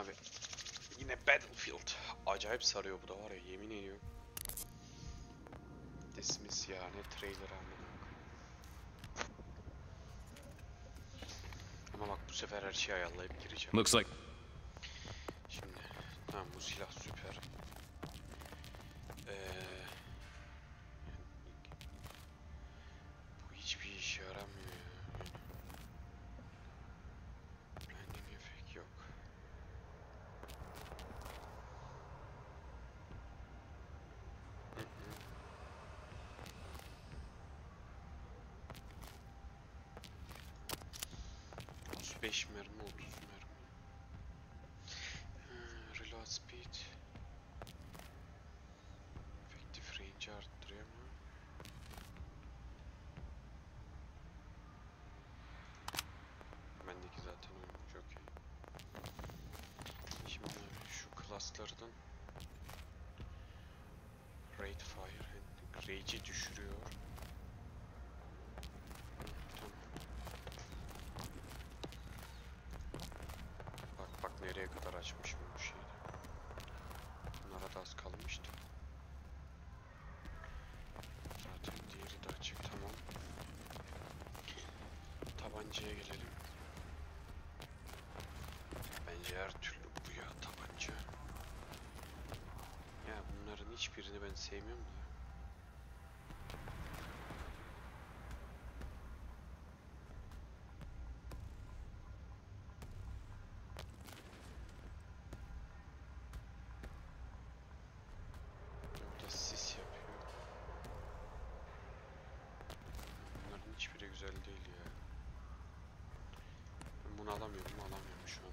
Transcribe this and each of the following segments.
abi. Yine Battlefield. Acayip sarıyor bu da var ya yemin ediyorum. Dismiss ya ne trailer amına. Ama bak bu sefer her şeyi ayarlayıp gireceğim. Looks like Şimdi tamam bu silah süper. Ee, bu hiçbir işe yaramıyor ya. Blending efekt yok. Hı hı. 35 mermi 30 mermi. Ha, Reload speed. Effective range arttırıyor mu? Bendeki zaten oymuş okey. Şimdi şu classlardan Rate fire and rage'i düşürüyor. Hı, Tamam. Bak bak nereye kadar açmışım bu şeyi. Bunlara da az kalmıştı. Zaten diğeri de açık tamam. Tabancaya gelelim. Bence her türlü bu ya tabanca. Ya bunların hiçbirini ben sevmiyorum da. Hiçbiri güzel değil ya. Ben bunu alamıyorum, alamıyorum şu an.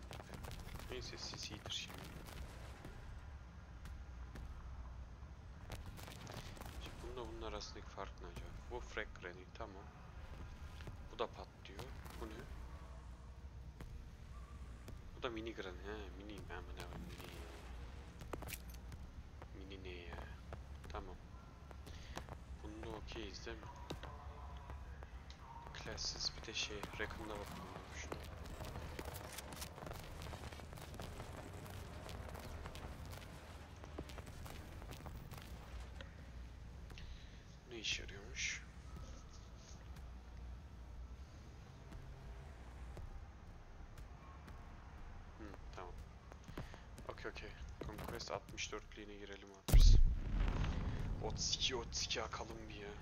Neyse sis iyidir. Şimdi arasındaki fark ne acaba? Bu frag granny tamam. Bu da patlıyor. Bu ne? Bu da mini granny. He mini ben ne mini. Mini ne ya? Tamam. Bunda okeyiz değil mi? Classes bir de şey, Reckon'da bakalım abi şuna. Ne işe yarıyormuş? Hı, tamam. Okey okey. Conquest 64'lüğüne girelim abi biz. 32 32 akalım bir ya.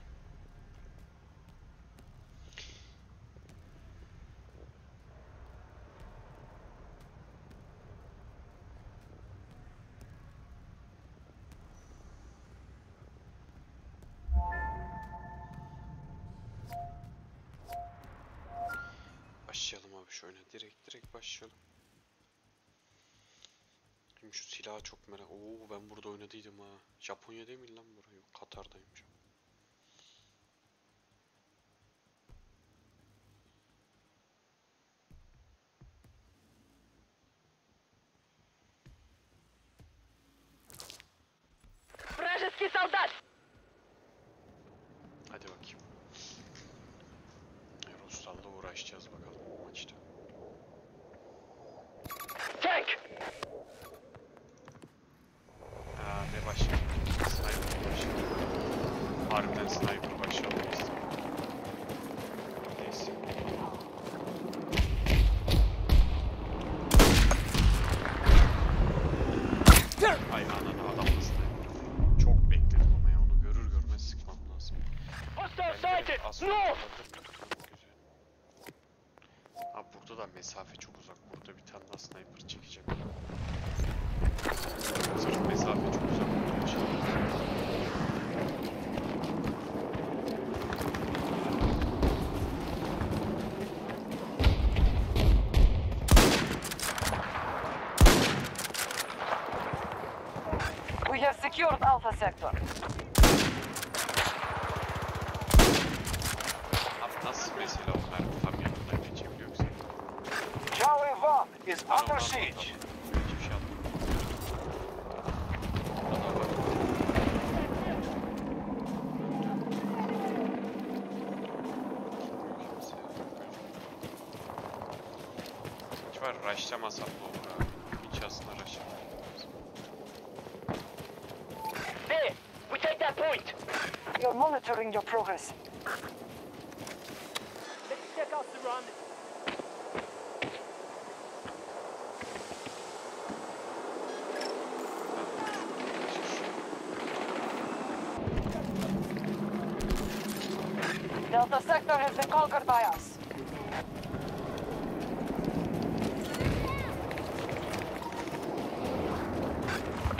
şöyle direkt direkt başlayalım. Şimdi şu silahı çok merak. Oo ben burada oynadıydım ha. Japonya değil mi lan burası? Yok Katar'daymış. Вражеский солдат! Hadi bakayım. Ruslarla uğraşacağız bakalım bu maçta. Da mesafe çok uzak. Burada bir tane daha sniper çekeceğim. Sırf mesafe çok uzak. We have secured Alpha Sector. Charlie 1 is under siege. hiç aslında! We take that point! You're monitoring your progress. Delta sector has been conquered by us.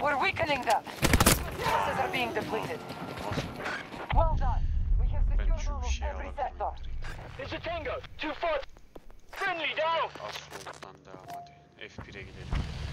We're weakening them. Forces are being depleted. Well done. We have secured şu almost every sector. direkt. There's a tango! Two foot! Friendly down! Az soldan devam. F1'e gidelim.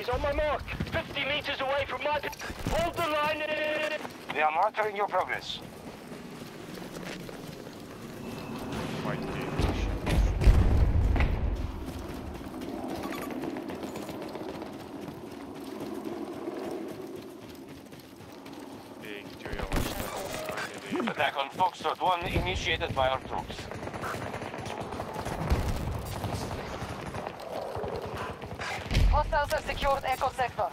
Enemies on my mark! 50 meters away from my... Hold the line! They are monitoring your progress. Fight değilmiş. B'ye gidiyor yavaştan. Aynen B'ye. Attack on Foxtrot 1 initiated by our troops. Hostiles have secured Echo sector.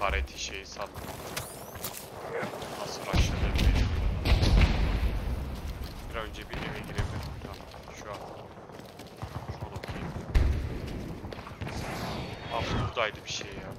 Pareti şeyi sattım. Nasıl rushladı beni. Bir önce bir eve giremedim. Tamam. Şu an. Şu an okey. Abi buradaydı bir şey ya.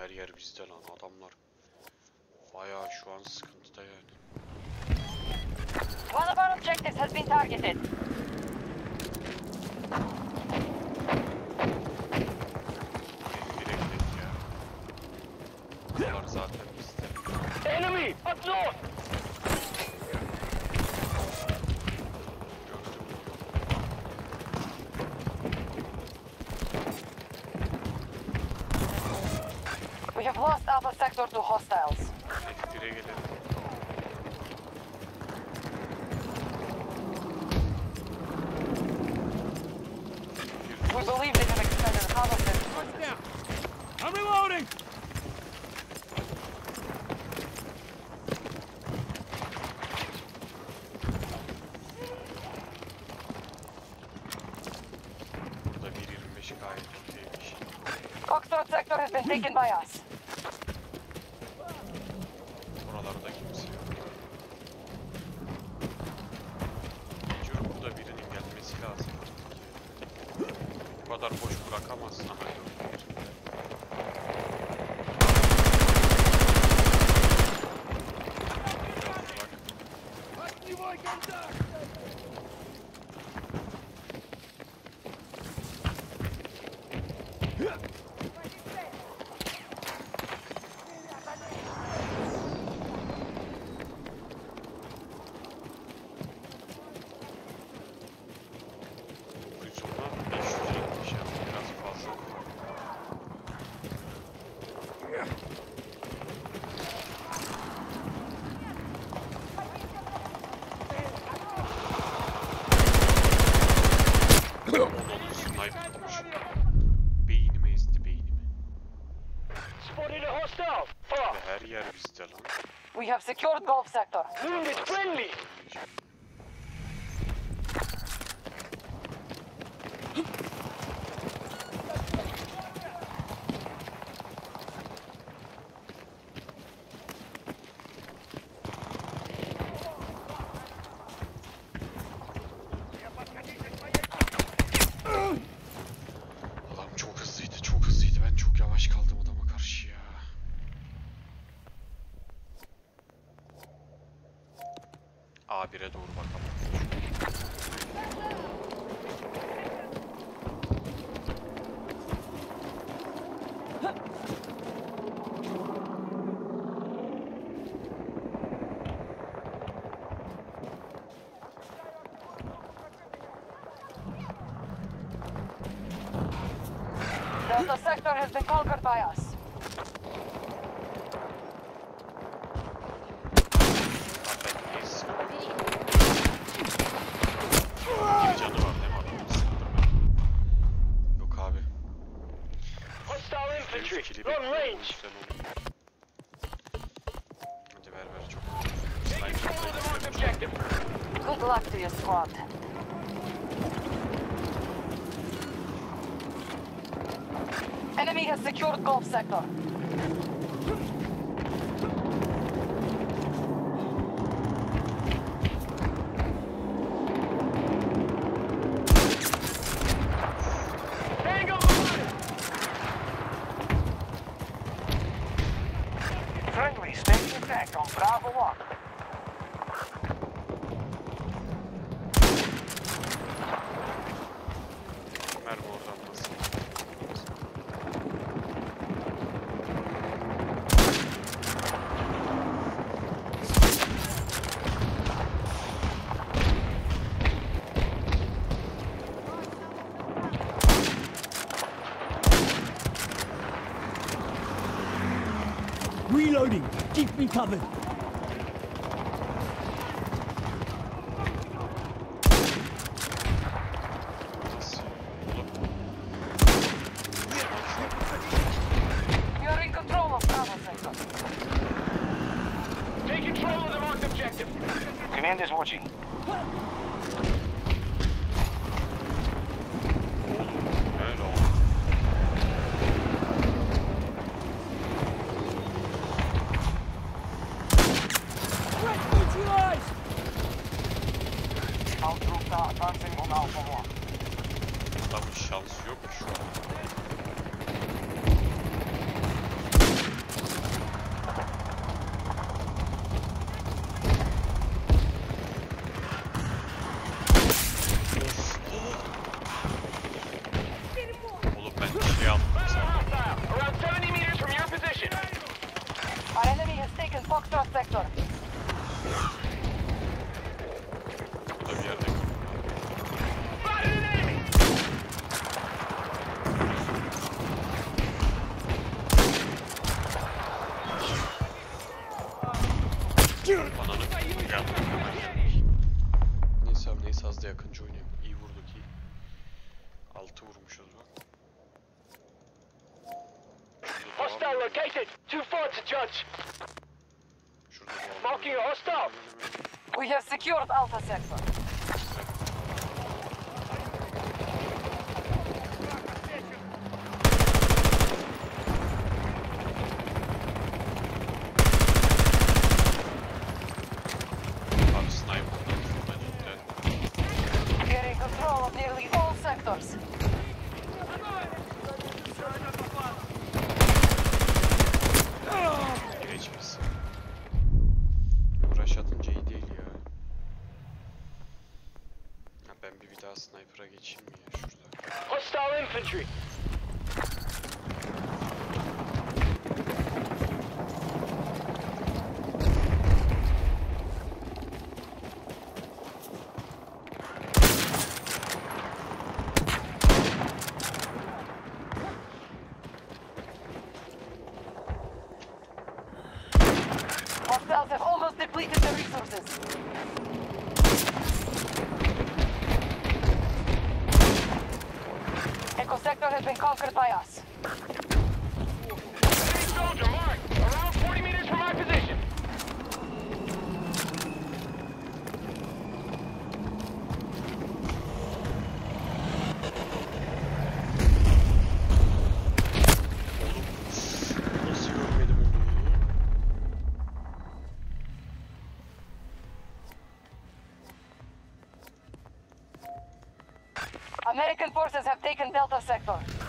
Her yer bizde lan adamlar. Bayağı şu an sıkıntıda yani. One of our objectives has been targeted. Sector to hostiles. F1'e gelelim. We believe they have extended harvest Down. I'm reloading. Burada 1.25 gayet okeymiş. Foxtrot sector has been taken by us. Kadar boş bırakamazsın ama yok. Secure Gulf sector. The sector has been conquered by us. Yok abi. Long range. Good luck to your squad. Enemy has secured Gulf sector. Reloading. Keep me covered. Too far to judge. Marking a hostile. We have secured Alpha Sector. infantry. Hostiles have almost depleted the resources. sector has been conquered by us. American forces have taken Delta Sector.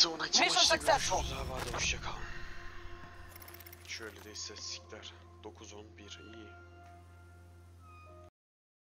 so successful.